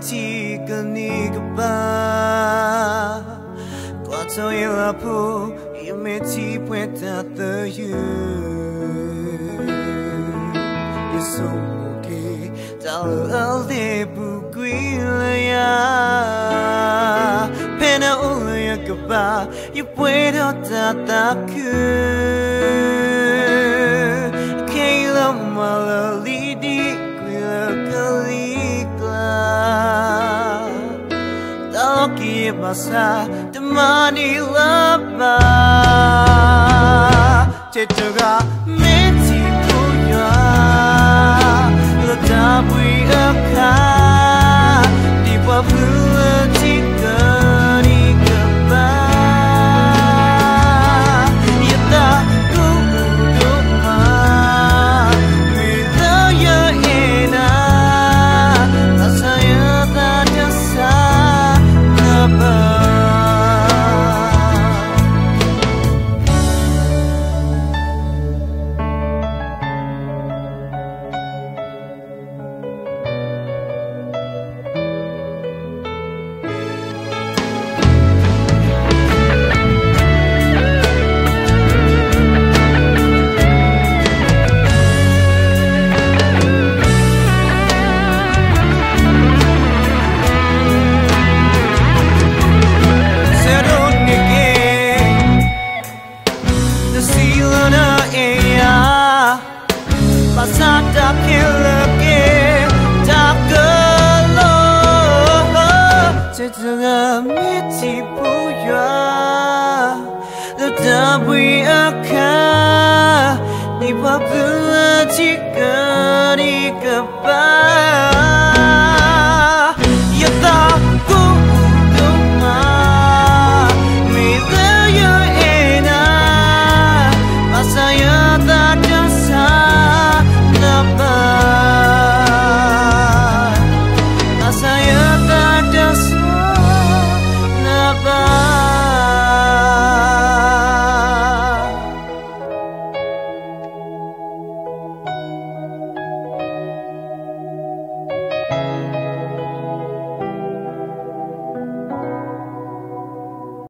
Sinology kanigaba Kwato ila po Imeti puenta the you Yeso muke Dalo alde buguila ya Pena ula ya kaba You puedo tataku malalidi masa tamani lapa chetoga meti punya lo dabui akai 윤호야. 바싹 다 필르게 닦을러 제중한 밑이 보여. 너다 위약하 니와 불러지 거리가 봐